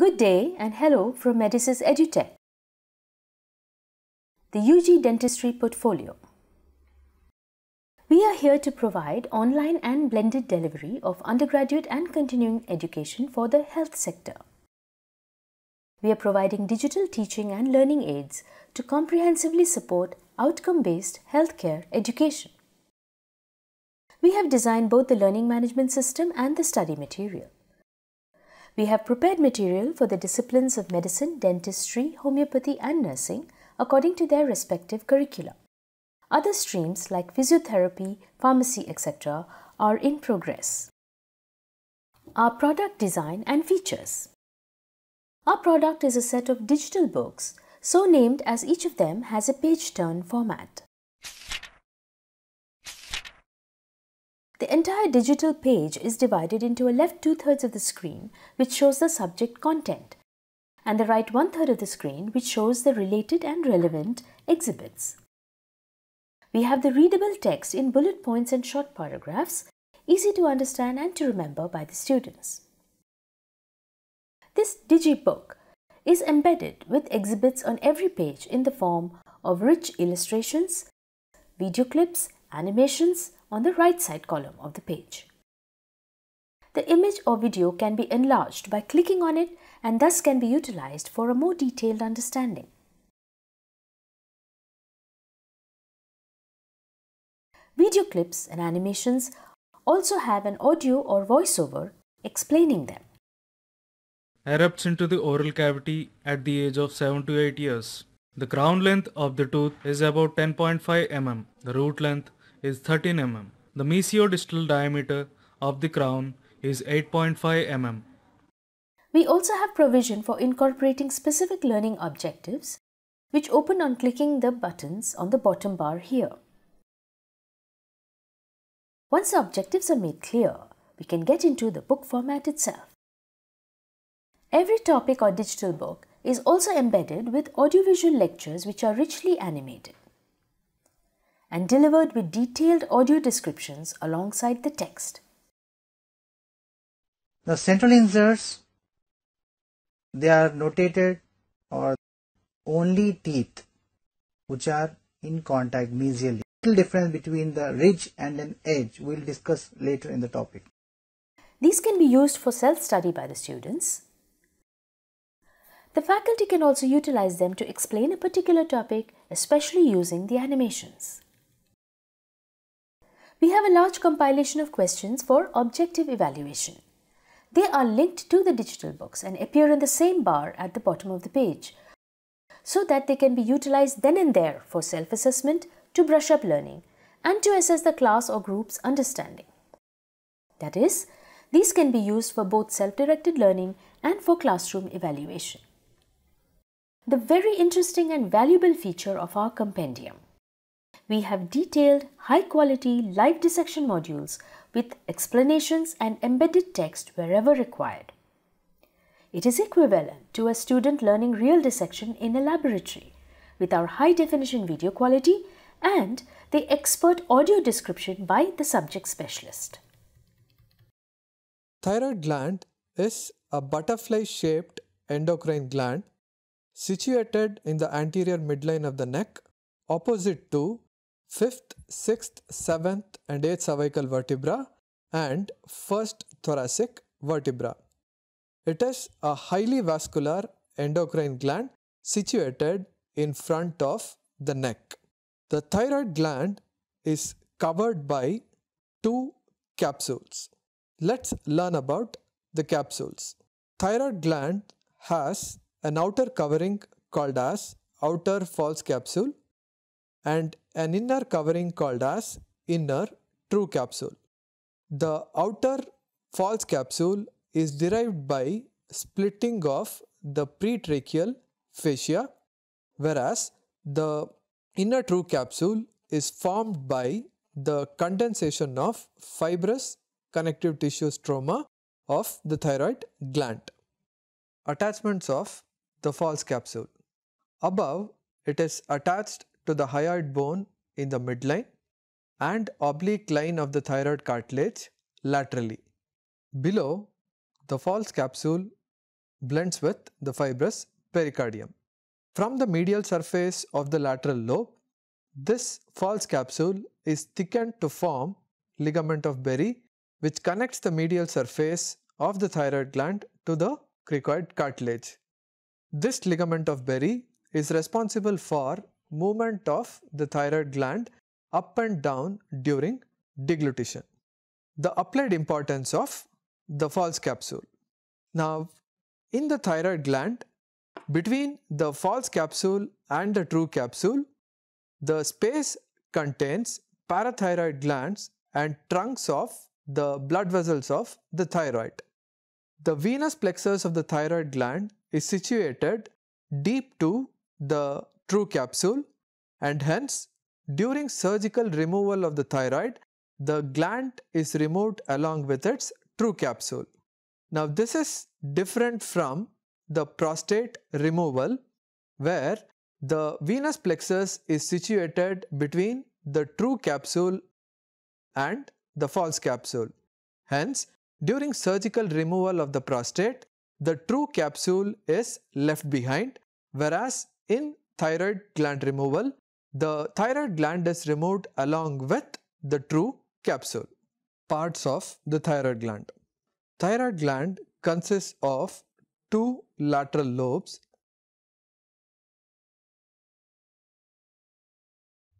Good day and hello from MediSys EduTech. The UG Dentistry Portfolio. We are here to provide online and blended delivery of undergraduate and continuing education for the health sector. We are providing digital teaching and learning aids to comprehensively support outcome-based healthcare education. We have designed both the learning management system and the study material. We have prepared material for the disciplines of medicine, dentistry, homeopathy and nursing according to their respective curricula. Other streams like physiotherapy, pharmacy, etc. are in progress. Our product design and features. Our product is a set of digital books, so named as each of them has a page turn format. The entire digital page is divided into a left two-thirds of the screen which shows the subject content and the right one-third of the screen which shows the related and relevant exhibits. We have the readable text in bullet points and short paragraphs, easy to understand and to remember by the students. This digibook is embedded with exhibits on every page in the form of rich illustrations, video clips, animations on the right side column of the page. The image or video can be enlarged by clicking on it and thus can be utilized for a more detailed understanding. Video clips and animations also have an audio or voiceover explaining them. Erupts into the oral cavity at the age of 7 to 8 years. The crown length of the tooth is about 10.5 mm. The root length is 13 mm. The mesiodistal diameter of the crown is 8.5 mm. We also have provision for incorporating specific learning objectives which open on clicking the buttons on the bottom bar here. Once the objectives are made clear, we can get into the book format itself. Every topic or digital book is also embedded with audiovisual lectures which are richly animated and delivered with detailed audio descriptions alongside the text. The central incisors, they are notated or only teeth which are in contact mesially little difference between the ridge and an edge we'll discuss later in the topic. These can be used for self-study by the students. The faculty can also utilize them to explain a particular topic, especially using the animations. We have a large compilation of questions for objective evaluation. They are linked to the digital books and appear in the same bar at the bottom of the page so that they can be utilized then and there for self-assessment, to brush up learning and to assess the class or group's understanding. That is, these can be used for both self-directed learning and for classroom evaluation. The very interesting and valuable feature of our compendium. We have detailed, high-quality live dissection modules with explanations and embedded text wherever required. It is equivalent to a student learning real dissection in a laboratory with our high-definition video quality and the expert audio description by the subject specialist. Thyroid gland is a butterfly shaped endocrine gland situated in the anterior midline of the neck opposite to 5th, 6th, 7th and 8th cervical vertebra and 1st thoracic vertebra. It is a highly vascular endocrine gland situated in front of the neck. The thyroid gland is covered by two capsules. Let's learn about the capsules. Thyroid gland has an outer covering called as outer false capsule and an inner covering called as inner true capsule. The outer false capsule is derived by splitting of the pretracheal fascia whereas the inner true capsule is formed by the condensation of fibrous connective tissue stroma of the thyroid gland. Attachments of the false capsule. Above, it is attached to the hyoid bone in the midline and oblique line of the thyroid cartilage laterally. Below, the false capsule blends with the fibrous pericardium. From the medial surface of the lateral lobe, this false capsule is thickened to form ligament of Berry which connects the medial surface of the thyroid gland to the cricoid cartilage. This ligament of Berry is responsible for movement of the thyroid gland up and down during deglutition. The applied importance of the false capsule. Now, in the thyroid gland, between the false capsule and the true capsule, the space contains parathyroid glands and trunks of the blood vessels of the thyroid. The venous plexus of the thyroid gland is situated deep to the true capsule and hence during surgical removal of the thyroid, the gland is removed along with its true capsule. Now this is different from the prostate removal where the venous plexus is situated between the true capsule and the false capsule. Hence, during surgical removal of the prostate, the true capsule is left behind whereas in thyroid gland removal, the thyroid gland is removed along with the true capsule. Parts of the thyroid gland. Thyroid gland consists of two lateral lobes.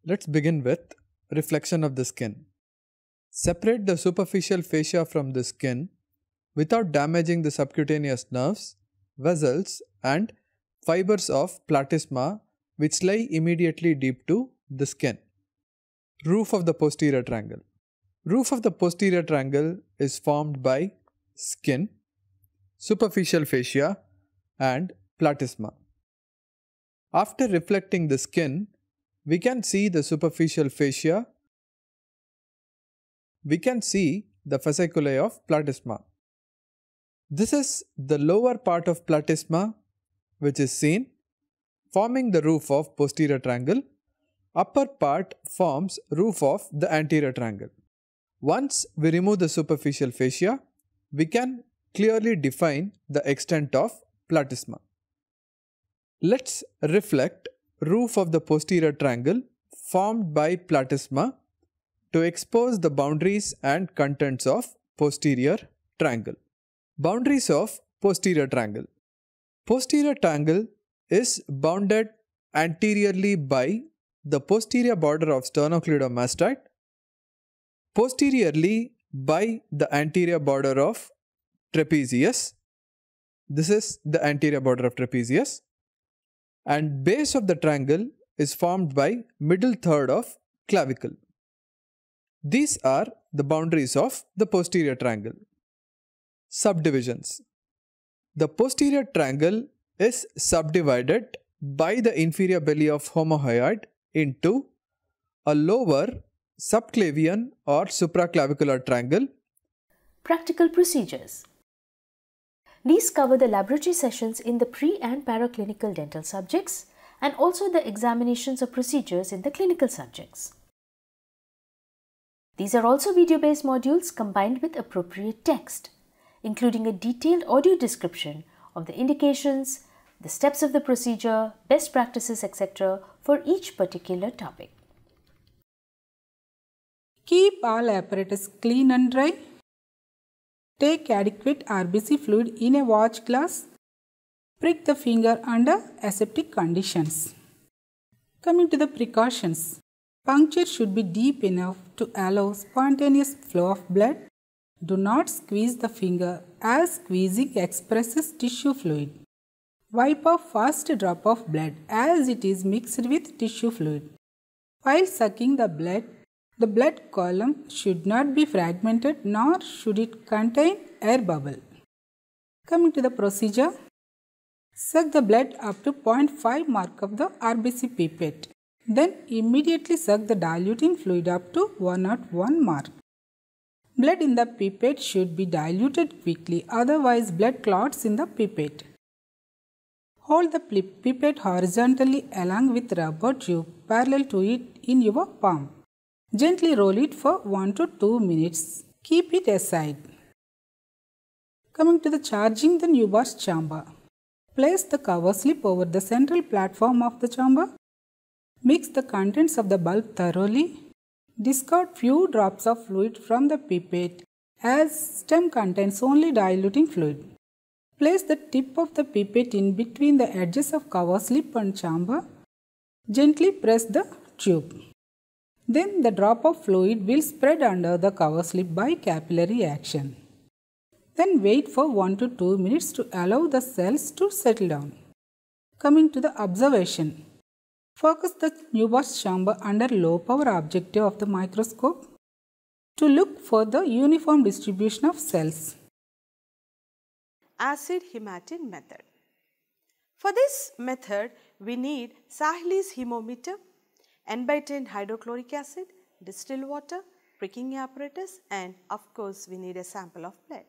Let's begin with reflection of the skin. Separate the superficial fascia from the skin without damaging the subcutaneous nerves, vessels and fibers of platysma which lie immediately deep to the skin. Roof of the posterior triangle. Roof of the posterior triangle is formed by skin, superficial fascia and platysma. After reflecting the skin, we can see the superficial fascia we can see the fasciculi of platysma. This is the lower part of platysma which is seen forming the roof of posterior triangle. Upper part forms roof of the anterior triangle. Once we remove the superficial fascia, we can clearly define the extent of platysma. Let's reflect roof of the posterior triangle formed by platysma to expose the boundaries and contents of posterior triangle. Boundaries of posterior triangle. Posterior triangle is bounded anteriorly by the posterior border of sternocleidomastoid, posteriorly by the anterior border of trapezius. This is the anterior border of trapezius. And base of the triangle is formed by middle third of clavicle. These are the boundaries of the posterior triangle. Subdivisions. The posterior triangle is subdivided by the inferior belly of omohyoid into a lower subclavian or supraclavicular triangle. Practical procedures. These cover the laboratory sessions in the pre and paraclinical dental subjects and also the examinations or procedures in the clinical subjects. These are also video-based modules combined with appropriate text, including a detailed audio description of the indications, the steps of the procedure, best practices, etc. for each particular topic. Keep all apparatus clean and dry. Take adequate RBC fluid in a watch glass. Prick the finger under aseptic conditions. Coming to the precautions. Puncture should be deep enough to allow spontaneous flow of blood. Do not squeeze the finger as squeezing expresses tissue fluid. Wipe off first drop of blood as it is mixed with tissue fluid. While sucking the blood, the blood column should not be fragmented nor should it contain air bubble. Coming to the procedure, suck the blood up to 0.5 mark of the RBC pipette. Then immediately suck the diluting fluid up to 101 mark. Blood in the pipette should be diluted quickly otherwise blood clots in the pipette. Hold the pipette horizontally along with rubber tube parallel to it in your palm. Gently roll it for 1 to 2 minutes. Keep it aside. Coming to the charging the new Neubauer's chamber. Place the cover slip over the central platform of the chamber. Mix the contents of the bulb thoroughly. Discard few drops of fluid from the pipette as stem contains only diluting fluid. Place the tip of the pipette in between the edges of cover slip and chamber. Gently press the tube. Then the drop of fluid will spread under the cover slip by capillary action. Then wait for 1 to 2 minutes to allow the cells to settle down. Coming to the observation. Focus the Neubauer's chamber under low power objective of the microscope to look for the uniform distribution of cells. Acid hematine method. For this method, we need Sahli's hemometer, N by 10 hydrochloric acid, distilled water, pricking apparatus and of course we need a sample of blood.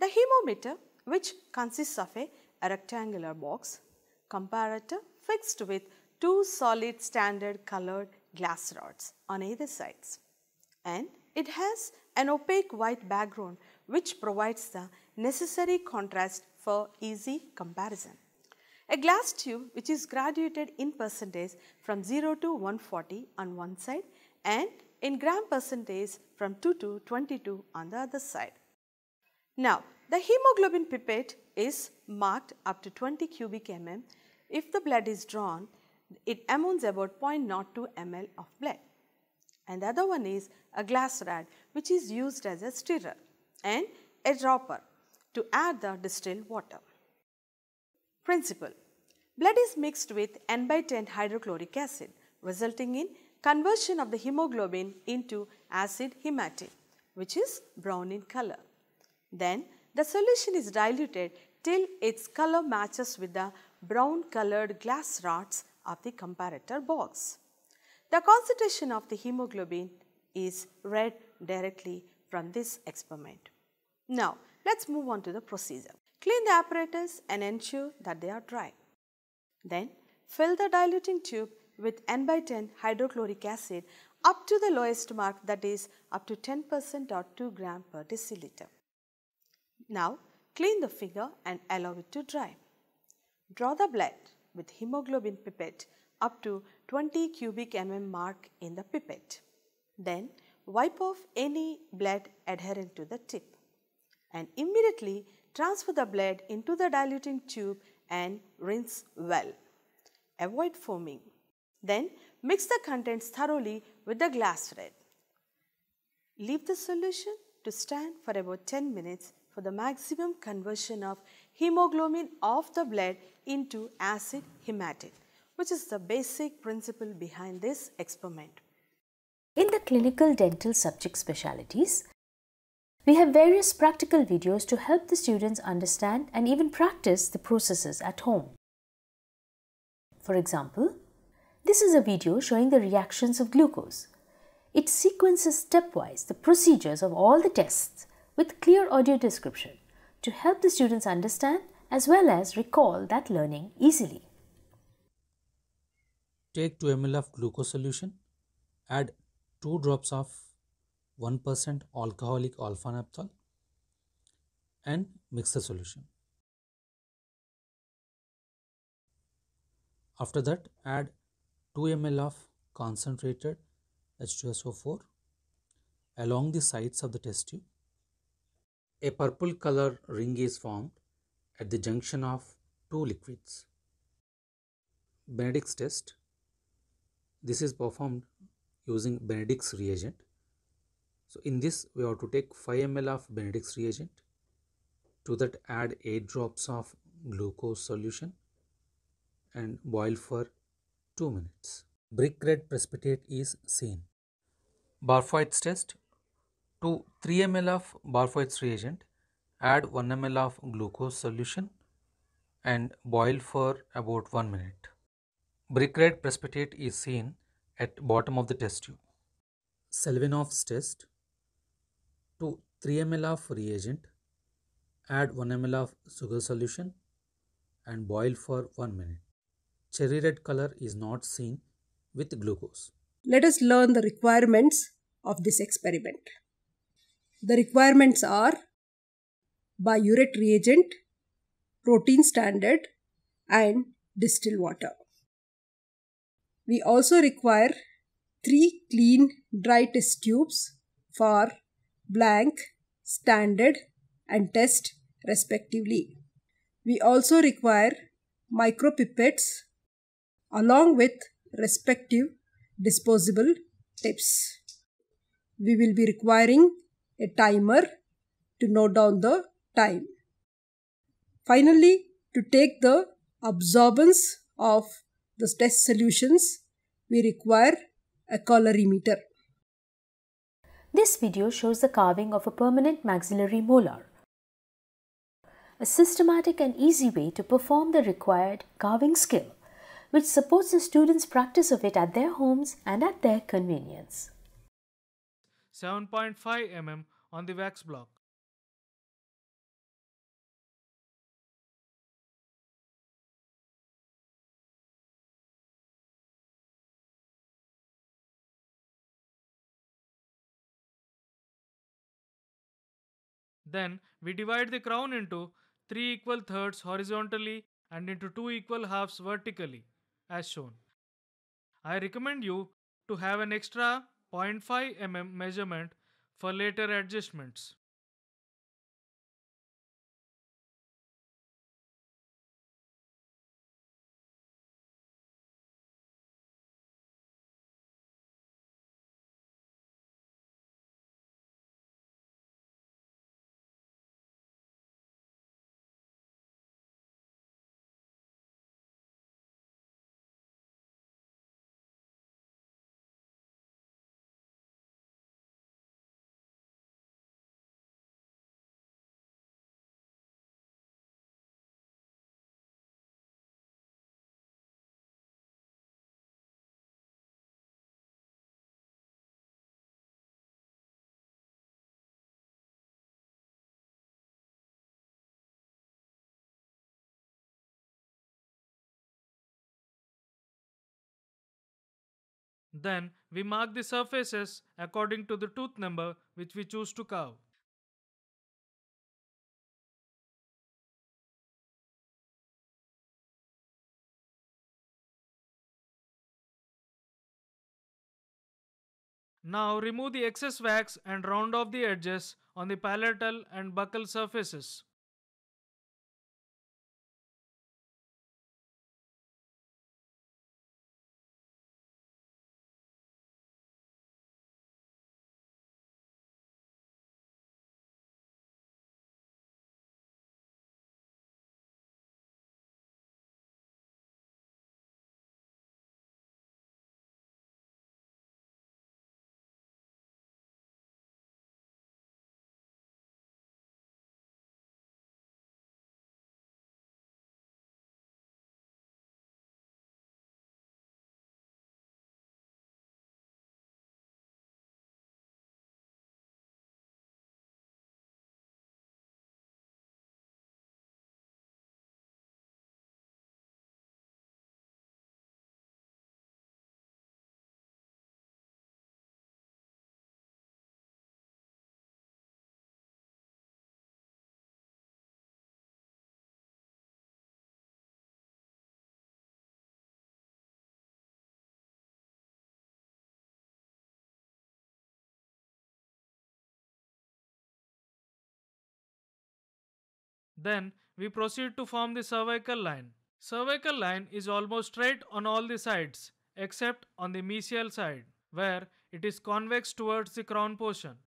The hemometer which consists of a rectangular box, comparator fixed with two solid standard colored glass rods on either sides and it has an opaque white background which provides the necessary contrast for easy comparison. A glass tube which is graduated in percentage from 0 to 140 on one side and in gram percentage from 2 to 22 on the other side. Now, the hemoglobin pipette is marked up to 20 cubic mm. If the blood is drawn, it amounts about 0.02 ml of blood. And the other one is a glass rod which is used as a stirrer and a dropper to add the distilled water. Principle Blood is mixed with N by 10 hydrochloric acid resulting in conversion of the hemoglobin into acid hematine which is brown in color. Then the solution is diluted till its color matches with the brown colored glass rods of the comparator box. The concentration of the hemoglobin is read directly from this experiment. Now, let us move on to the procedure. Clean the apparatus and ensure that they are dry. Then, fill the diluting tube with N by 10 hydrochloric acid up to the lowest mark that is up to 10% or 2 gram per deciliter. Now, clean the figure and allow it to dry. Draw the blood with hemoglobin pipette up to 20 cubic mm mark in the pipette. Then, wipe off any blood adherent to the tip and immediately transfer the blood into the diluting tube and rinse well. Avoid foaming. Then mix the contents thoroughly with the glass rod. Leave the solution to stand for about 10 minutes for the maximum conversion of hemoglobin of the blood into acid hematine, which is the basic principle behind this experiment. In the clinical dental subject specialities, we have various practical videos to help the students understand and even practice the processes at home. For example, this is a video showing the reactions of glucose. It sequences stepwise the procedures of all the tests with clear audio description to help the students understand as well as recall that learning easily. Take 2 ml of glucose solution, add 2 drops of 1% alcoholic alpha naphthol and mix the solution. After that add 2 ml of concentrated H2SO4 along the sides of the test tube. A purple color ring is formed at the junction of two liquids. Benedict's test. This is performed using Benedict's reagent. So in this we have to take 5 ml of Benedict's reagent. To that add 8 drops of glucose solution and boil for 2 minutes. Brick red precipitate is seen. Barfoed's test. To 3 ml of Barfoed's reagent, add 1 ml of glucose solution and boil for about 1 minute. Brick red precipitate is seen at bottom of the test tube. Seliwanoff's test. To 3 ml of reagent, add 1 ml of sugar solution and boil for 1 minute. Cherry red color is not seen with glucose. Let us learn the requirements of this experiment. The requirements are biuret reagent, protein standard, and distilled water. We also require three clean dry test tubes for blank, standard, and test respectively. We also require micropipettes along with respective disposable tips. We will be requiring a timer to note down the time. Finally, to take the absorbance of the test solutions, we require a colorimeter. This video shows the carving of a permanent maxillary molar. A systematic and easy way to perform the required carving skill, which supports the students' practice of it at their homes and at their convenience. 7.5 mm on the wax block. Then we divide the crown into 3 equal thirds horizontally and into 2 equal halves vertically as shown. I recommend you to have an extra 0.5 mm measurement for later adjustments. Then we mark the surfaces according to the tooth number which we choose to carve. Now remove the excess wax and round off the edges on the palatal and buccal surfaces. Then we proceed to form the cervical line. Cervical line is almost straight on all the sides except on the mesial side where it is convex towards the crown portion.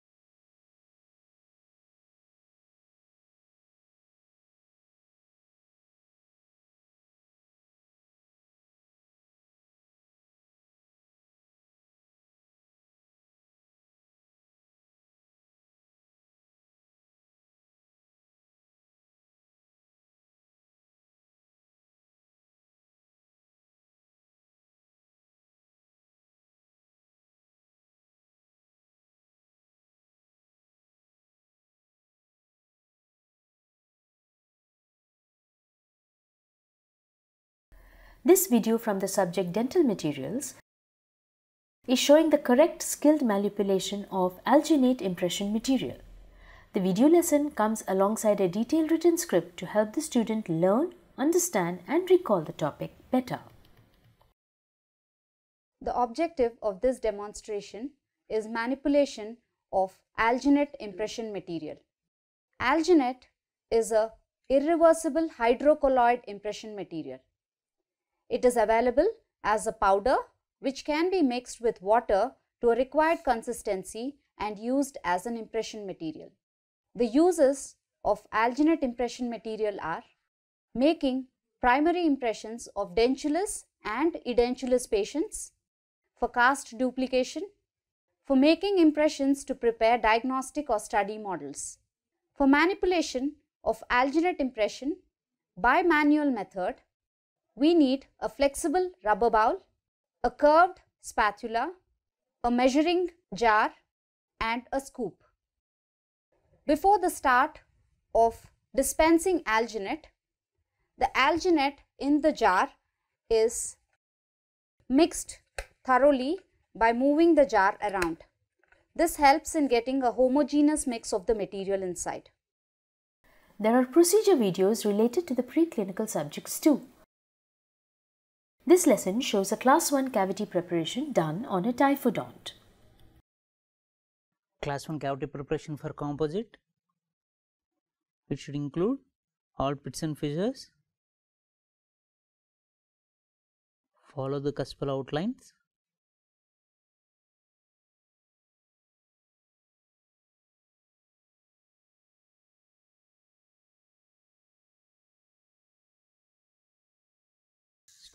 This video from the subject dental materials is showing the correct skilled manipulation of alginate impression material. The video lesson comes alongside a detailed written script to help the student learn, understand and recall the topic better. The objective of this demonstration is manipulation of alginate impression material. Alginate is a irreversible hydrocolloid impression material. It is available as a powder which can be mixed with water to a required consistency and used as an impression material. The uses of alginate impression material are making primary impressions of dentulous and edentulous patients, for cast duplication, for making impressions to prepare diagnostic or study models, for manipulation of alginate impression by manual method, we need a flexible rubber bowl, a curved spatula, a measuring jar and a scoop. Before the start of dispensing alginate, the alginate in the jar is mixed thoroughly by moving the jar around. This helps in getting a homogeneous mix of the material inside. There are procedure videos related to the preclinical subjects too. This lesson shows a class 1 cavity preparation done on a typodont. Class 1 cavity preparation for composite. It should include all pits and fissures. Follow the cuspal outlines.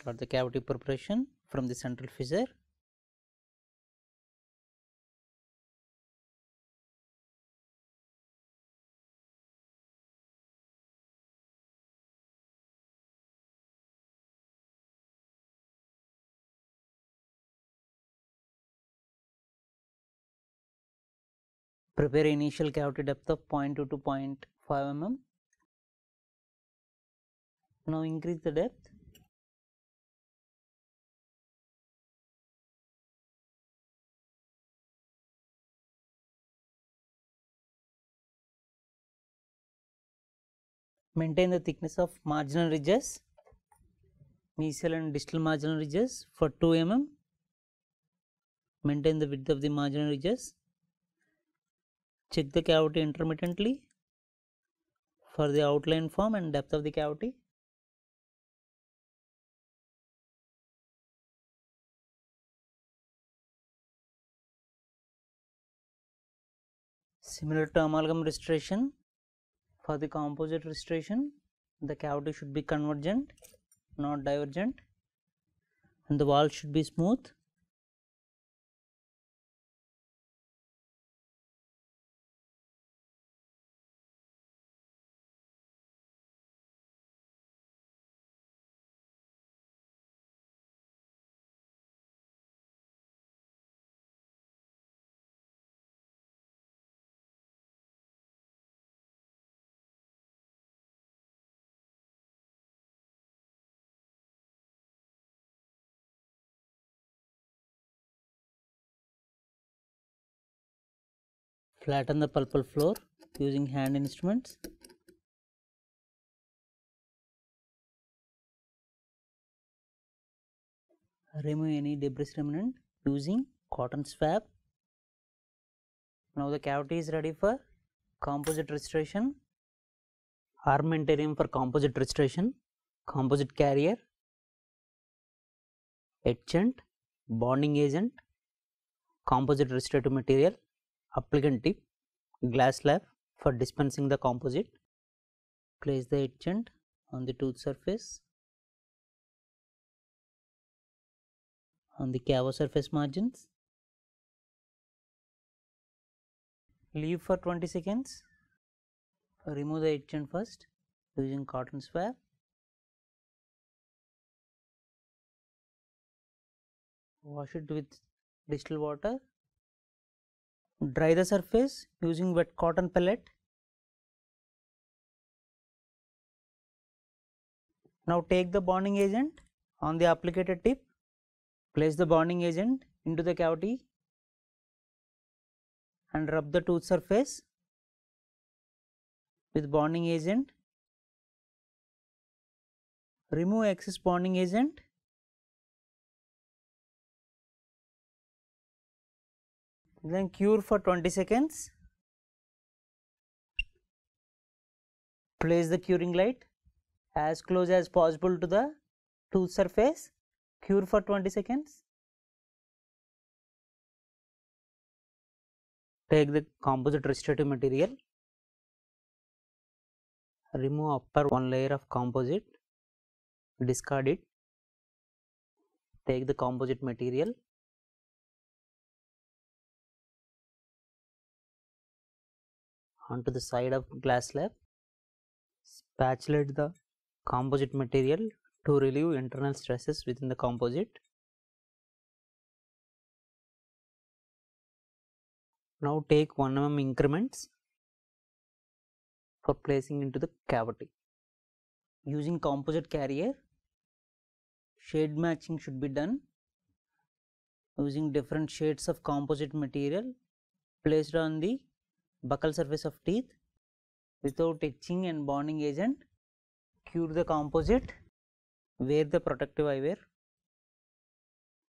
Start the cavity preparation from the central fissure. Prepare initial cavity depth of 0.2 to 0.5 mm. Now increase the depth. Maintain the thickness of marginal ridges, mesial and distal marginal ridges for 2 mm. Maintain the width of the marginal ridges. Check the cavity intermittently for the outline form and depth of the cavity. Similar to amalgam restoration, for the composite restoration, the cavity should be convergent, not divergent, and the wall should be smooth. Flatten the pulpal floor using hand instruments. Remove any debris remnant using cotton swab. Now the cavity is ready for composite restoration. Armamentarium for composite restoration, composite carrier, etchant, bonding agent, composite restorative material, applicator tip, glass slab for dispensing the composite. Place the etchant on the tooth surface, on the cavo surface margins. Leave for 20 seconds. Remove the etchant first using cotton swab. Wash it with distilled water dry the surface using wet cotton pellet. Now take the bonding agent on the applicator tip, place the bonding agent into the cavity and rub the tooth surface with bonding agent. Remove excess bonding agent. Then cure for 20 seconds. Place the curing light as close as possible to the tooth surface. Cure for 20 seconds. Take the composite restorative material. Remove upper one layer of composite. Discard it. Take the composite material. Onto the side of glass slab. Spatulate the composite material to relieve internal stresses within the composite. Now take 1 mm increments for placing into the cavity. Using composite carrier, shade matching should be done using different shades of composite material placed on the buccal surface of teeth without etching and bonding agent. Cure the composite, wear the protective eyewear.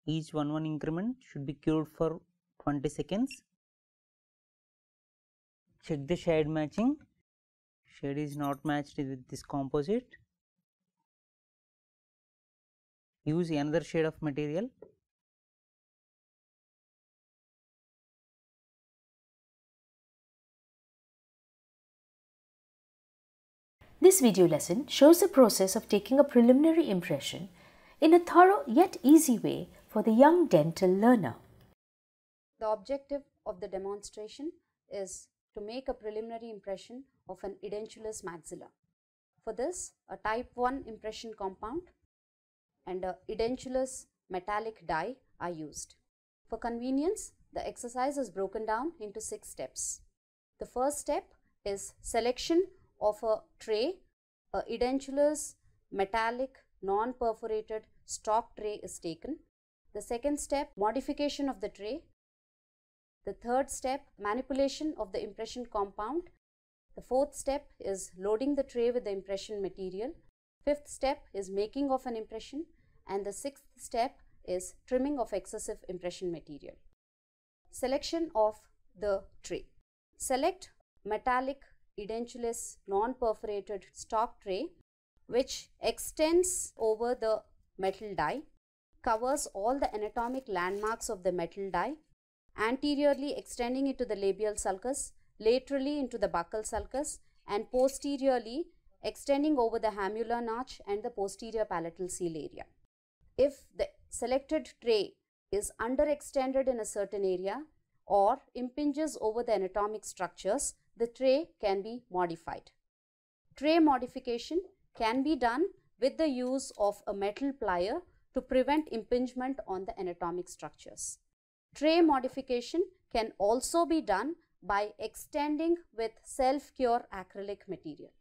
Each 1 1 increment should be cured for 20 seconds. Check the shade matching. Shade is not matched with this composite. Use another shade of material This video lesson shows the process of taking a preliminary impression in a thorough yet easy way for the young dental learner. The objective of the demonstration is to make a preliminary impression of an edentulous maxilla. For this, a type 1 impression compound and a edentulous metallic die are used. For convenience, the exercise is broken down into 6 steps. The first step is selection of a tray, a edentulous metallic non-perforated stock tray is taken. The second step, modification of the tray. The third step, manipulation of the impression compound. The fourth step is loading the tray with the impression material. Fifth step is making of an impression and the sixth step is trimming of excessive impression material. Selection of the tray. Select metallic edentulous non-perforated stock tray which extends over the metal die, covers all the anatomic landmarks of the metal die, anteriorly extending into the labial sulcus, laterally into the buccal sulcus and posteriorly extending over the hamular notch and the posterior palatal seal area. If the selected tray is underextended in a certain area or impinges over the anatomic structures, the tray can be modified. Tray modification can be done with the use of a metal plier to prevent impingement on the anatomic structures. Tray modification can also be done by extending with self-cure acrylic material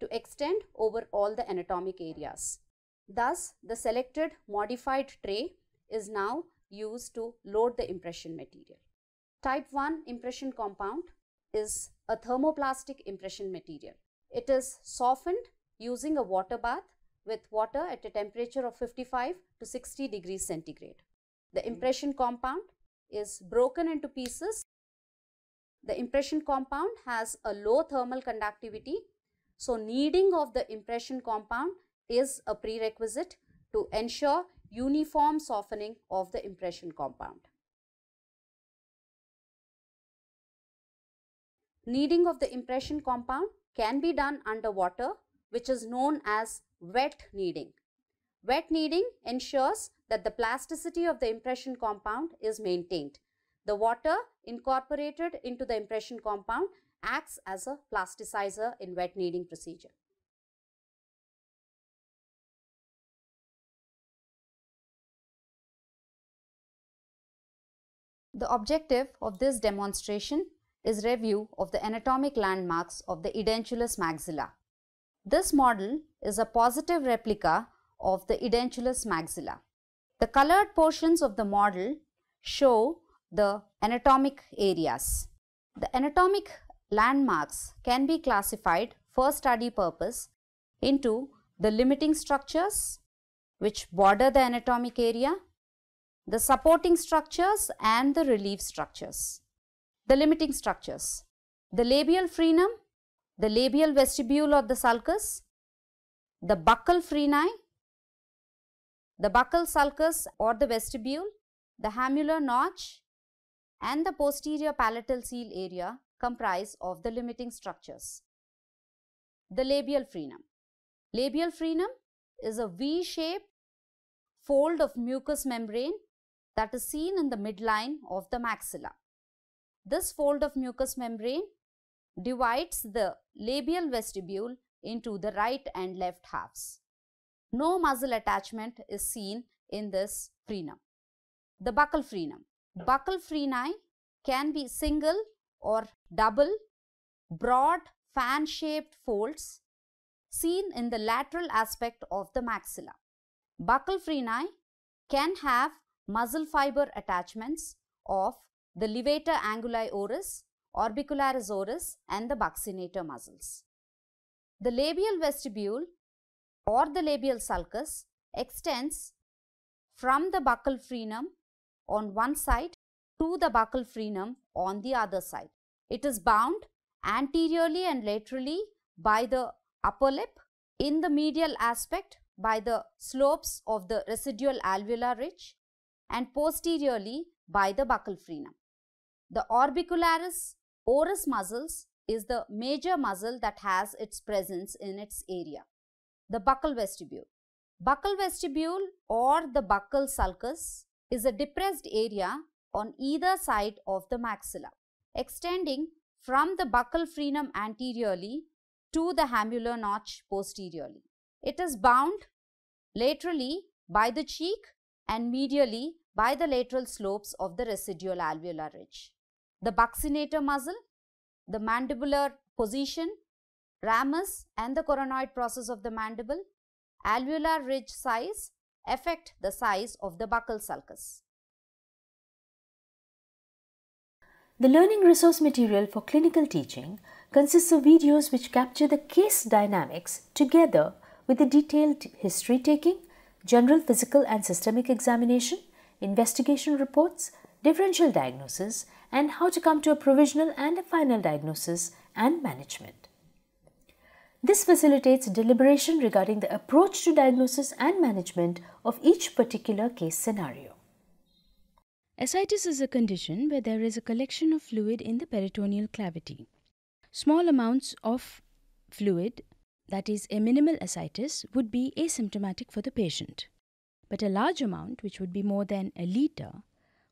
to extend over all the anatomic areas. Thus, the selected modified tray is now used to load the impression material. Type 1 impression compound is a thermoplastic impression material. It is softened using a water bath with water at a temperature of 55 to 60 degrees centigrade. The hmm. impression compound is broken into pieces. The impression compound has a low thermal conductivity. So, kneading of the impression compound is a prerequisite to ensure uniform softening of the impression compound. Kneading of the impression compound can be done under water which is known as wet kneading. Wet kneading ensures that the plasticity of the impression compound is maintained. The water incorporated into the impression compound acts as a plasticizer in wet kneading procedure. The objective of this demonstration is review of the anatomic landmarks of the edentulous maxilla. This model is a positive replica of the edentulous maxilla. The colored portions of the model show the anatomic areas. The anatomic landmarks can be classified for study purpose into the limiting structures which border the anatomic area, the supporting structures and the relief structures. The limiting structures, the labial frenum, the labial vestibule or the sulcus, the buccal freni, the buccal sulcus or the vestibule, the hamular notch and the posterior palatal seal area comprise of the limiting structures. The labial frenum. Labial frenum is a V-shaped fold of mucous membrane that is seen in the midline of the maxilla. This fold of mucous membrane divides the labial vestibule into the right and left halves. No muscle attachment is seen in this frenum. The buccal frenum. Buccal freni can be single or double, broad fan-shaped folds seen in the lateral aspect of the maxilla. Buccal freni can have muscle fiber attachments of the levator anguli oris, orbicularis oris and the buccinator muscles. The labial vestibule or the labial sulcus extends from the buccal frenum on one side to the buccal frenum on the other side. It is bound anteriorly and laterally by the upper lip, in the medial aspect by the slopes of the residual alveolar ridge and posteriorly by the buccal frenum. The orbicularis oris muscles is the major muscle that has its presence in its area. The buccal vestibule. Buccal vestibule or the buccal sulcus is a depressed area on either side of the maxilla, extending from the buccal frenum anteriorly to the hamular notch posteriorly. It is bound laterally by the cheek and medially by the lateral slopes of the residual alveolar ridge. The buccinator muscle, the mandibular position, ramus and the coronoid process of the mandible, alveolar ridge size affect the size of the buccal sulcus. The learning resource material for clinical teaching consists of videos which capture the case dynamics together with the detailed history taking, general physical and systemic examination, investigation reports, differential diagnosis, and how to come to a provisional and a final diagnosis and management. This facilitates deliberation regarding the approach to diagnosis and management of each particular case scenario. Ascites is a condition where there is a collection of fluid in the peritoneal cavity. Small amounts of fluid, that is a minimal ascites, would be asymptomatic for the patient. But a large amount, which would be more than a liter,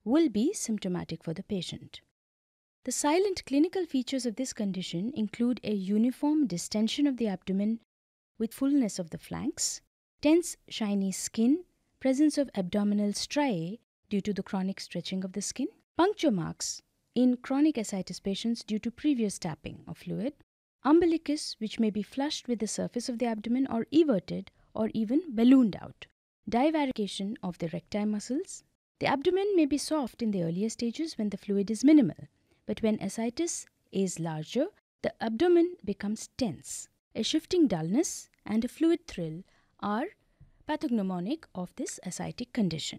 will be symptomatic for the patient. The silent clinical features of this condition include a uniform distension of the abdomen with fullness of the flanks, tense shiny skin, presence of abdominal striae due to the chronic stretching of the skin, puncture marks in chronic ascites patients due to previous tapping of fluid, umbilicus which may be flushed with the surface of the abdomen or everted or even ballooned out, divarication of the recti muscles. The abdomen may be soft in the earlier stages when the fluid is minimal, but when ascites is larger, the abdomen becomes tense. A shifting dullness and a fluid thrill are pathognomonic of this ascitic condition.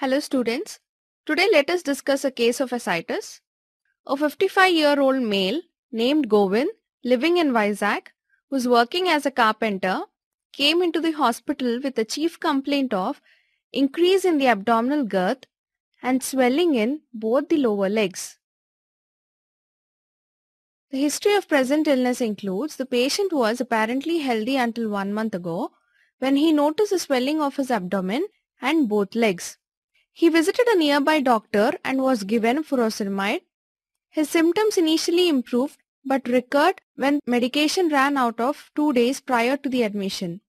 Hello students. Today let us discuss a case of ascites. A 55-year-old male named Govin living in Vizag was working as a carpenter came into the hospital with a chief complaint of increase in the abdominal girth and swelling in both the lower legs. The history of present illness includes the patient was apparently healthy until one month ago when he noticed a swelling of his abdomen and both legs. He visited a nearby doctor and was given furosemide. His symptoms initially improved but recurred when medication ran out of two days prior to the admission.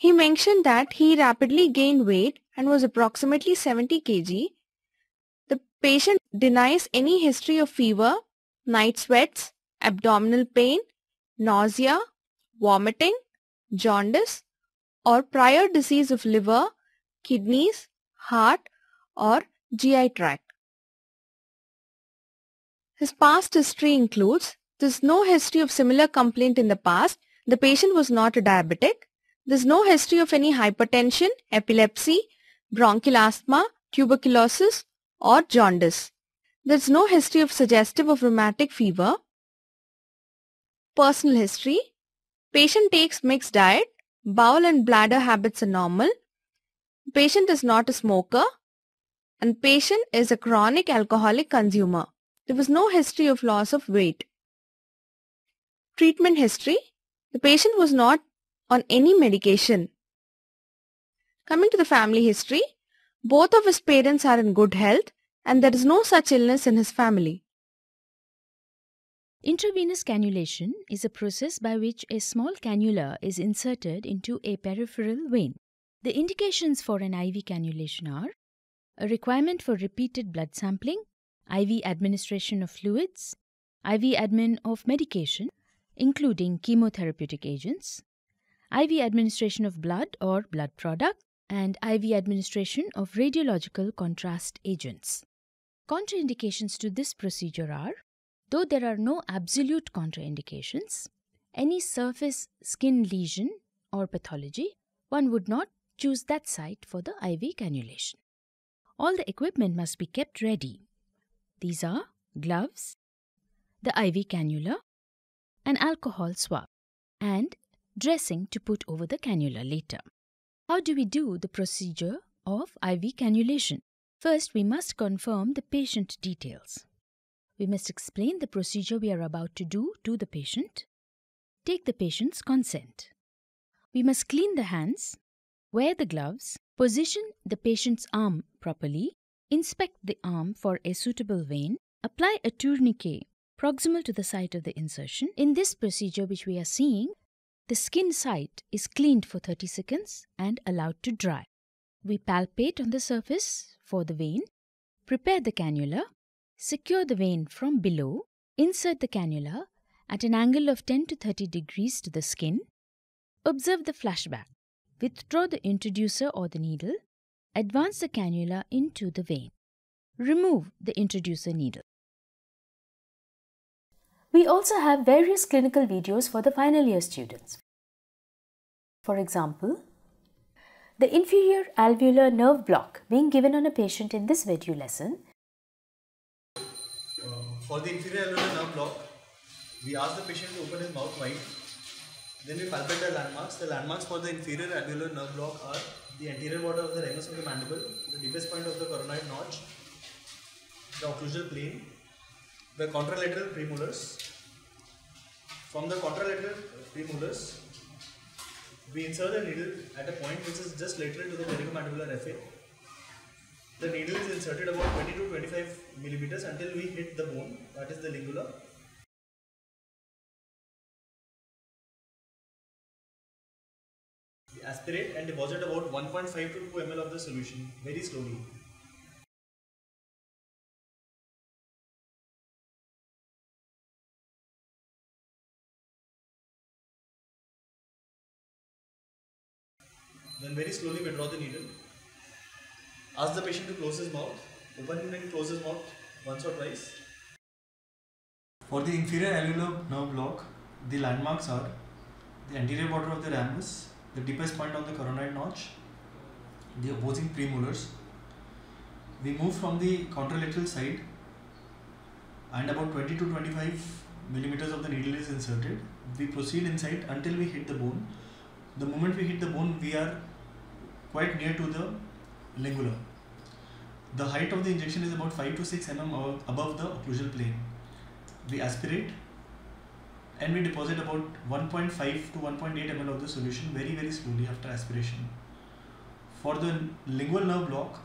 He mentioned that he rapidly gained weight and was approximately 70 kg. The patient denies any history of fever, night sweats, abdominal pain, nausea, vomiting, jaundice or prior disease of liver, kidneys, heart or GI tract. His past history includes there's no history of similar complaint in the past. The patient was not a diabetic. There's no history of any hypertension, epilepsy, bronchial asthma, tuberculosis or jaundice. There's no history of suggestive of rheumatic fever. Personal history. Patient takes mixed diet. Bowel and bladder habits are normal. Patient is not a smoker. And patient is a chronic alcoholic consumer. There was no history of loss of weight. Treatment history. The patient was not on any medication. Coming to the family history, both of his parents are in good health and there is no such illness in his family. Intravenous cannulation is a process by which a small cannula is inserted into a peripheral vein. The indications for an IV cannulation are a requirement for repeated blood sampling, IV administration of fluids, IV admin of medication, including chemotherapeutic agents, IV administration of blood or blood product, and IV administration of radiological contrast agents. Contraindications to this procedure are though there are no absolute contraindications, any surface skin lesion or pathology, one would not choose that site for the IV cannulation. All the equipment must be kept ready. These are gloves, the IV cannula, an alcohol swab, and dressing to put over the cannula later. How do we do the procedure of IV cannulation? First, we must confirm the patient details. We must explain the procedure we are about to do to the patient. Take the patient's consent. We must clean the hands, wear the gloves, position the patient's arm properly, inspect the arm for a suitable vein, apply a tourniquet proximal to the site of the insertion. In this procedure which we are seeing, the skin site is cleaned for 30 seconds and allowed to dry. We palpate on the surface for the vein, prepare the cannula, secure the vein from below, insert the cannula at an angle of 10 to 30 degrees to the skin, observe the flashback, withdraw the introducer or the needle, advance the cannula into the vein, remove the introducer needle. We also have various clinical videos for the final year students. For example, the inferior alveolar nerve block being given on a patient in this video lesson. Uh, for the inferior alveolar nerve block, we ask the patient to open his mouth wide. Then we palpate the landmarks. The landmarks for the inferior alveolar nerve block are the anterior border of the ramus of the mandible, the deepest point of the coronoid notch, the occlusal plane, the contralateral premolars. From the contralateral premolars, we insert the needle at a point which is just lateral to the pterygomandibular raphe. The needle is inserted about 20 to 25 millimeters until we hit the bone, that is the lingula. We aspirate and deposit about 1.5 to 2 ml of the solution very slowly. Then very slowly withdraw the needle. Ask the patient to close his mouth. Open and close his mouth once or twice. For the inferior alveolar nerve block, the landmarks are the anterior border of the ramus, the deepest point on the coronoid notch, the opposing premolars. We move from the contralateral side and about 20 to 25 millimeters of the needle is inserted. We proceed inside until we hit the bone. The moment we hit the bone, we are quite near to the lingula. The height of the injection is about 5 to 6 mm above the occlusal plane. We aspirate and we deposit about 1.5 to 1.8 ml of the solution very very slowly after aspiration. For the lingual nerve block,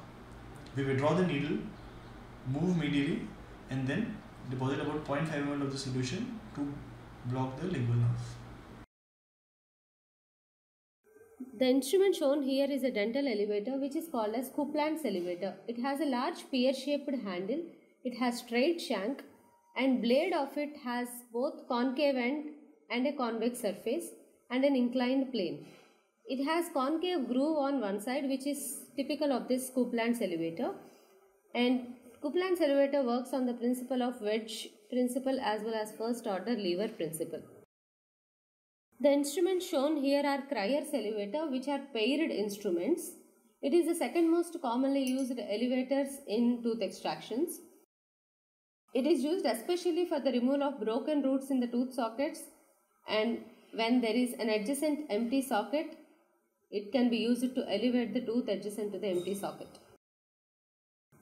we withdraw the needle, move medially and then deposit about 0.5 ml of the solution to block the lingual nerve. The instrument shown here is a dental elevator which is called as Coupland's elevator. It has a large pear-shaped handle, it has straight shank and blade of it has both concave end and a convex surface and an inclined plane. It has concave groove on one side which is typical of this Coupland's elevator and Coupland's elevator works on the principle of wedge principle as well as first order lever principle. The instruments shown here are Cryer's elevator which are paired instruments. It is the second most commonly used elevators in tooth extractions. It is used especially for the removal of broken roots in the tooth sockets and when there is an adjacent empty socket, it can be used to elevate the tooth adjacent to the empty socket.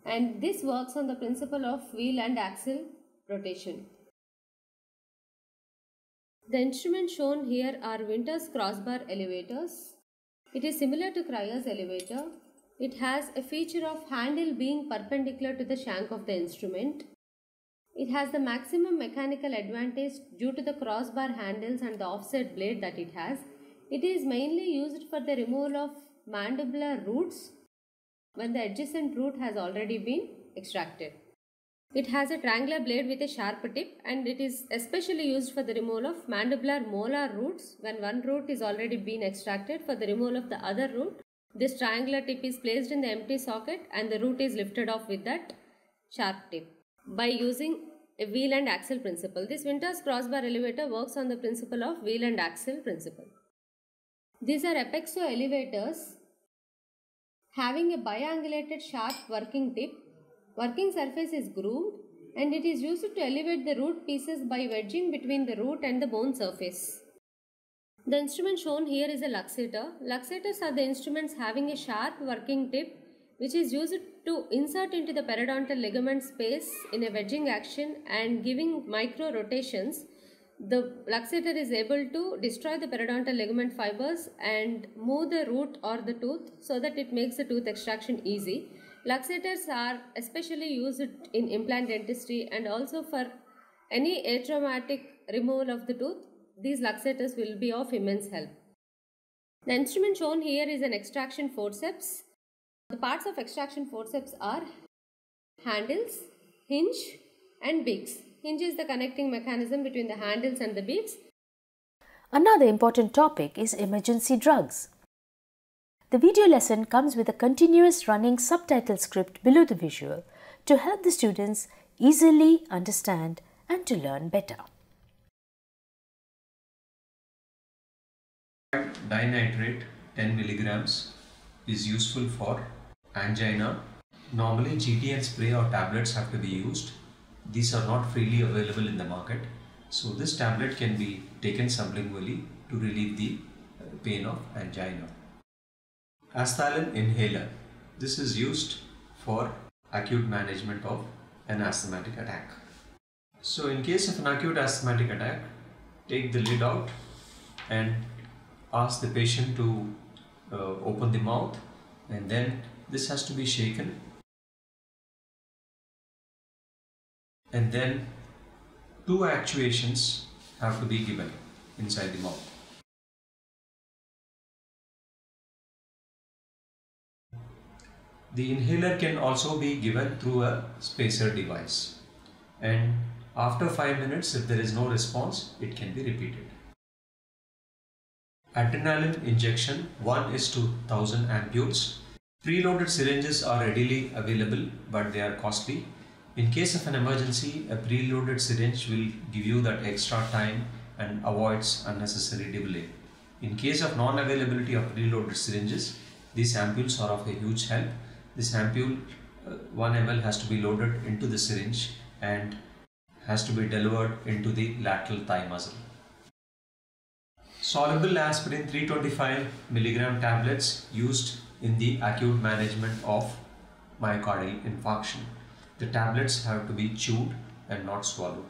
And this works on the principle of wheel and axle rotation. The instruments shown here are Winters crossbar elevators. It is similar to Cryer's elevator. It has a feature of handle being perpendicular to the shank of the instrument. It has the maximum mechanical advantage due to the crossbar handles and the offset blade that it has. It is mainly used for the removal of mandibular roots when the adjacent root has already been extracted. It has a triangular blade with a sharp tip and it is especially used for the removal of mandibular molar roots when one root is already been extracted for the removal of the other root. This triangular tip is placed in the empty socket and the root is lifted off with that sharp tip by using a wheel and axle principle. This Winters crossbar elevator works on the principle of wheel and axle principle. These are Apexo elevators having a biangulated sharp working tip. Working surface is grooved and it is used to elevate the root pieces by wedging between the root and the bone surface. The instrument shown here is a luxator. Luxators are the instruments having a sharp working tip which is used to insert into the periodontal ligament space in a wedging action and giving micro rotations. The luxator is able to destroy the periodontal ligament fibers and move the root or the tooth so that it makes the tooth extraction easy. Luxators are especially used in implant dentistry and also for any atraumatic removal of the tooth. These luxators will be of immense help. The instrument shown here is an extraction forceps the parts of extraction forceps are handles, hinge and beaks. Hinge is the connecting mechanism between the handles and the beaks. Another important topic is emergency drugs. The video lesson comes with a continuous running subtitle script below the visual to help the students easily understand and to learn better. Dinitrate 10 milligrams is useful for angina. Normally GTN spray or tablets have to be used. These are not freely available in the market. So this tablet can be taken sublingually to relieve the pain of angina. Asthalin inhaler. This is used for acute management of an asthmatic attack. So in case of an acute asthmatic attack, take the lid out and ask the patient to uh, open the mouth and then this has to be shaken and then two actuations have to be given inside the mouth. The inhaler can also be given through a spacer device and after 5 minutes if there is no response it can be repeated. Adrenaline injection 1 is to 1000 ampules Preloaded syringes are readily available but they are costly. In case of an emergency, a preloaded syringe will give you that extra time and avoids unnecessary delay. In case of non-availability of preloaded syringes, these ampules are of a huge help. This ampule, uh, 1 ml has to be loaded into the syringe and has to be delivered into the lateral thigh muscle. Soluble aspirin 325 milligram tablets used in the acute management of myocardial infarction. The tablets have to be chewed and not swallowed.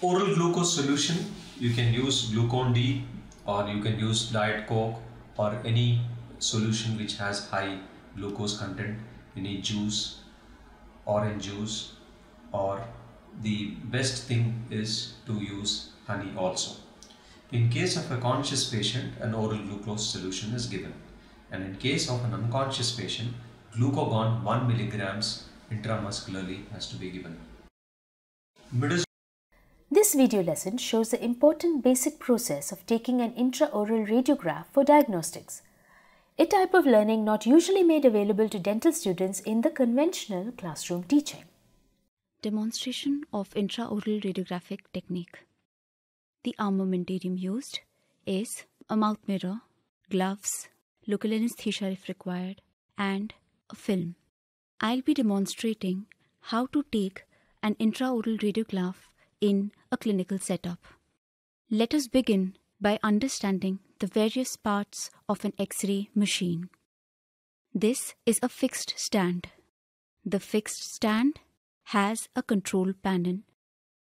Oral glucose solution, you can use Glucon-D or you can use Diet Coke or any solution which has high glucose content, any juice, orange juice or the best thing is to use honey also. In case of a conscious patient, an oral glucose solution is given. And in case of an unconscious patient, glucagon 1 milligrams intramuscularly has to be given. this video lesson shows the important basic process of taking an intraoral radiograph for diagnostics, a type of learning not usually made available to dental students in the conventional classroom teaching. Demonstration of intraoral radiographic technique. The armamentarium used is a mouth mirror, gloves, local anesthesia if required, and a film. I'll be demonstrating how to take an intraoral radiograph in a clinical setup. Let us begin by understanding the various parts of an X-ray machine. This is a fixed stand. The fixed stand has a control panel.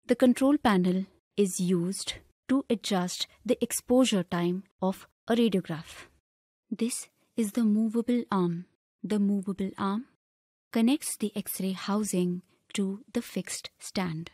The control panel is used to adjust the exposure time of a radiograph. This is the movable arm. The movable arm connects the X-ray housing to the fixed stand.